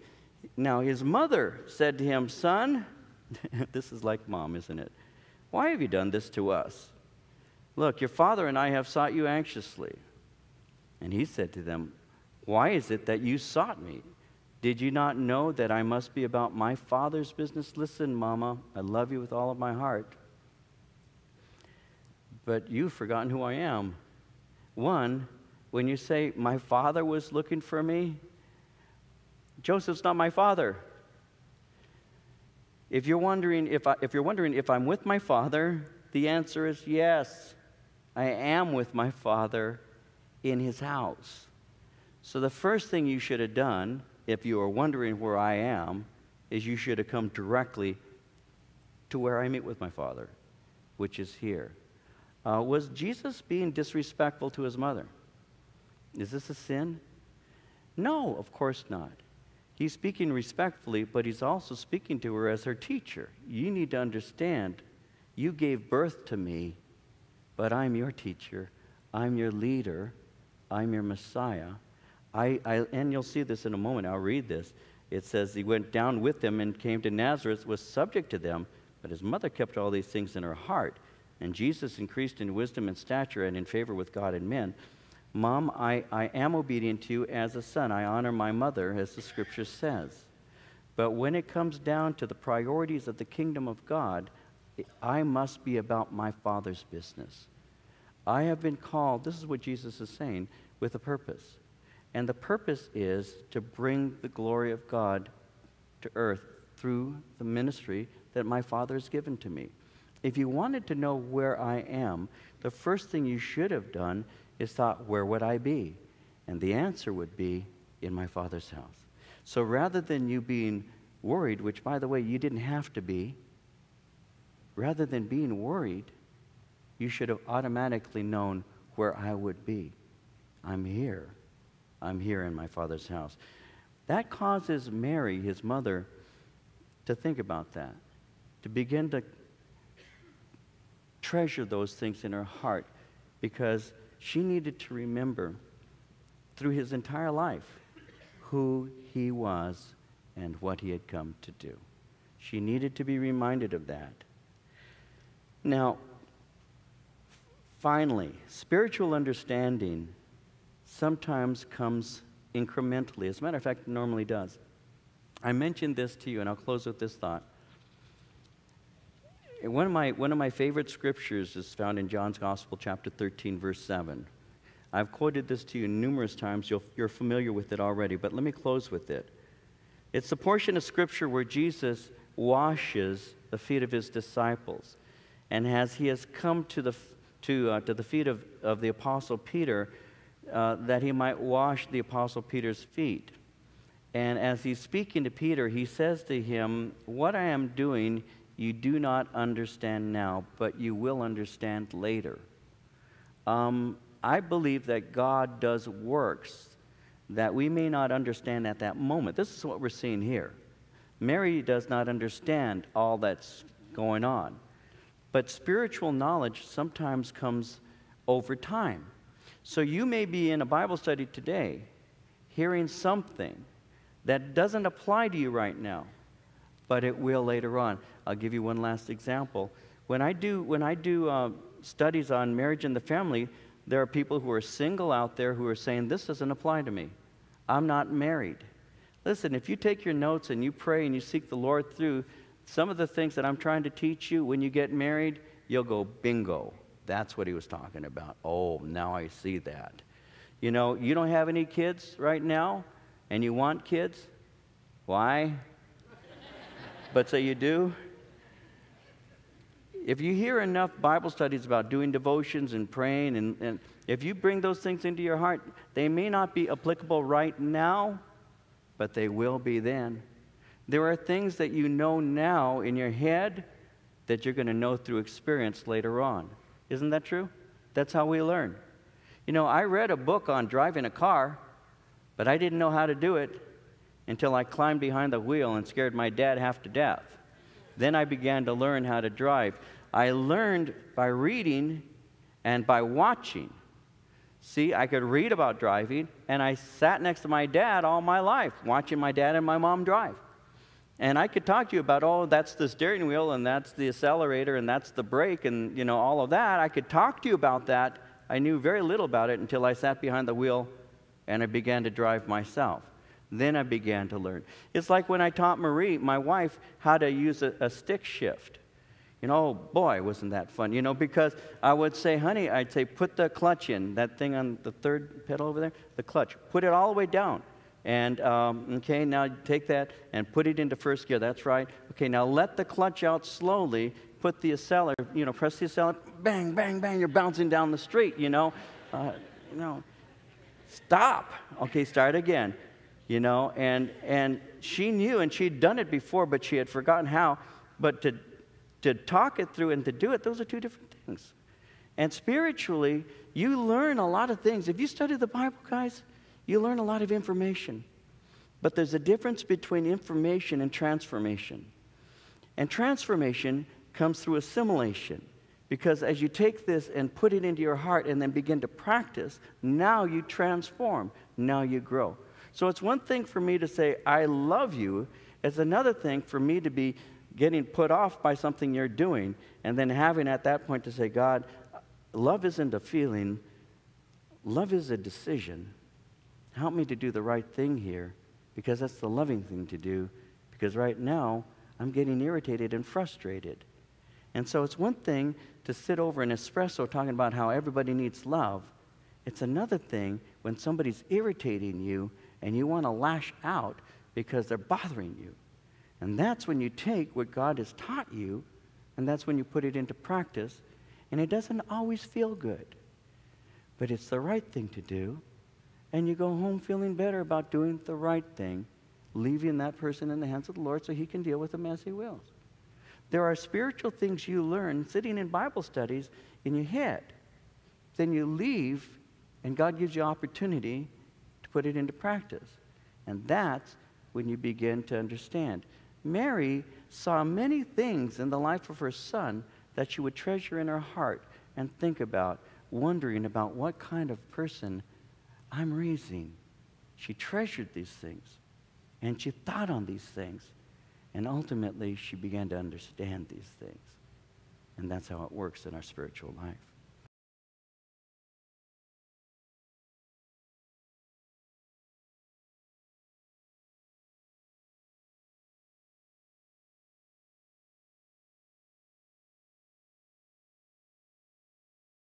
Now, his mother said to him, Son, (laughs) this is like mom, isn't it? Why have you done this to us? Look, your father and I have sought you anxiously. And he said to them, Why is it that you sought me? Did you not know that I must be about my father's business? Listen, Mama, I love you with all of my heart. But you've forgotten who I am. One, when you say, My father was looking for me, Joseph's not my father. If you're wondering if, I, if you're wondering if I'm with my father, the answer is yes. I am with my father in his house. So, the first thing you should have done, if you are wondering where I am, is you should have come directly to where I meet with my Father, which is here. Uh, was Jesus being disrespectful to his mother? Is this a sin? No, of course not. He's speaking respectfully, but he's also speaking to her as her teacher. You need to understand, you gave birth to me, but I'm your teacher, I'm your leader, I'm your Messiah. I, I, and you'll see this in a moment. I'll read this. It says, He went down with them and came to Nazareth, was subject to them, but his mother kept all these things in her heart. And Jesus increased in wisdom and stature and in favor with God and men. Mom, I, I am obedient to you as a son. I honor my mother, as the scripture says. But when it comes down to the priorities of the kingdom of God, I must be about my Father's business. I have been called, this is what Jesus is saying, with a purpose. And the purpose is to bring the glory of God to earth through the ministry that my Father has given to me. If you wanted to know where I am, the first thing you should have done is thought, where would I be? And the answer would be, in my Father's house. So rather than you being worried, which by the way, you didn't have to be, rather than being worried, you should have automatically known where I would be. I'm here. I'm here in my Father's house. That causes Mary, his mother, to think about that, to begin to treasure those things in her heart because she needed to remember through his entire life who he was and what he had come to do. She needed to be reminded of that. Now, finally, spiritual understanding sometimes comes incrementally. As a matter of fact, it normally does. I mentioned this to you, and I'll close with this thought. One of, my, one of my favorite scriptures is found in John's Gospel, chapter 13, verse 7. I've quoted this to you numerous times. you are familiar with it already, but let me close with it. It's a portion of Scripture where Jesus washes the feet of his disciples. And as he has come to the, to, uh, to the feet of, of the Apostle Peter, uh, that he might wash the Apostle Peter's feet. And as he's speaking to Peter, he says to him, What I am doing, you do not understand now, but you will understand later. Um, I believe that God does works that we may not understand at that moment. This is what we're seeing here. Mary does not understand all that's going on. But spiritual knowledge sometimes comes over time. So you may be in a Bible study today hearing something that doesn't apply to you right now, but it will later on. I'll give you one last example. When I do, when I do uh, studies on marriage and the family, there are people who are single out there who are saying, This doesn't apply to me. I'm not married. Listen, if you take your notes and you pray and you seek the Lord through some of the things that I'm trying to teach you when you get married, you'll go, bingo. That's what he was talking about. Oh, now I see that. You know, you don't have any kids right now and you want kids. Why? But say you do. If you hear enough Bible studies about doing devotions and praying, and, and if you bring those things into your heart, they may not be applicable right now, but they will be then. There are things that you know now in your head that you're going to know through experience later on. Isn't that true? That's how we learn. You know, I read a book on driving a car, but I didn't know how to do it until I climbed behind the wheel and scared my dad half to death. Then I began to learn how to drive. I learned by reading and by watching. See, I could read about driving, and I sat next to my dad all my life, watching my dad and my mom drive. And I could talk to you about, oh, that's the steering wheel, and that's the accelerator, and that's the brake, and you know all of that. I could talk to you about that. I knew very little about it until I sat behind the wheel and I began to drive myself. Then I began to learn. It's like when I taught Marie, my wife, how to use a, a stick shift. You know, oh boy, wasn't that fun. You know, because I would say, honey, I'd say, put the clutch in, that thing on the third pedal over there, the clutch. Put it all the way down. And, um, okay, now take that and put it into first gear. That's right. Okay, now let the clutch out slowly. Put the accelerator, you know, press the accelerator, bang, bang, bang, you're bouncing down the street, you know. Uh, you know, stop. Okay, start again you know, and, and she knew and she'd done it before, but she had forgotten how. But to, to talk it through and to do it, those are two different things. And spiritually, you learn a lot of things. If you study the Bible, guys, you learn a lot of information. But there's a difference between information and transformation. And transformation comes through assimilation. Because as you take this and put it into your heart and then begin to practice, now you transform, now you grow. So it's one thing for me to say, I love you. It's another thing for me to be getting put off by something you're doing and then having at that point to say, God, love isn't a feeling, love is a decision. Help me to do the right thing here because that's the loving thing to do. Because right now, I'm getting irritated and frustrated. And so it's one thing to sit over an espresso talking about how everybody needs love. It's another thing when somebody's irritating you and you want to lash out because they're bothering you. And that's when you take what God has taught you And that's when you put it into practice. And it doesn't always feel good, but it's the right thing to do. And you go home feeling better about doing the right thing, leaving that person in the hands of the Lord so he can deal with them as he wills. There are spiritual things you learn sitting in Bible studies in your head. Then you leave, and God gives you opportunity put it into practice. And that's when you begin to understand. Mary saw many things in the life of her son that she would treasure in her heart and think about, wondering about what kind of person I'm raising. She treasured these things and she thought on these things. And ultimately, she began to understand these things. And that's how it works in our spiritual life.